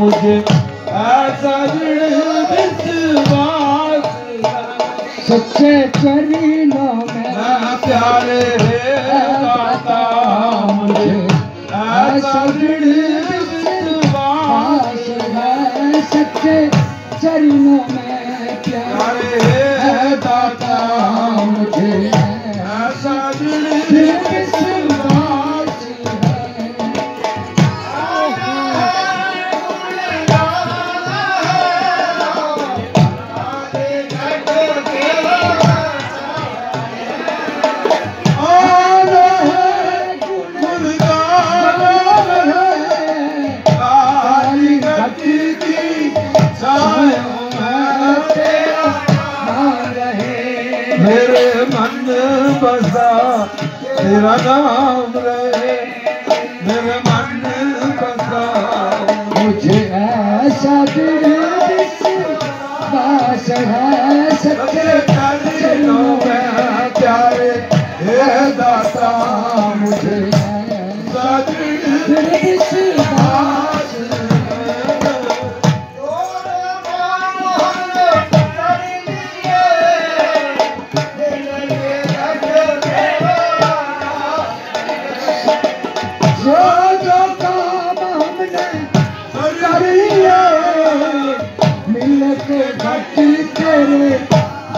मुझे ऐसा विश्वास। सच्चे चरणों में प्यारे है दाता मुझे। ऐसा विश्वास। है सच्चे चरणों में प्यार है दाता मुझे मेरे मन बसा तेरा नाम रहे मेरे मन बसा। मुझे ऐसा दिल विश्वास है सच्चे चरणों में प्यारे हे दाता मुझे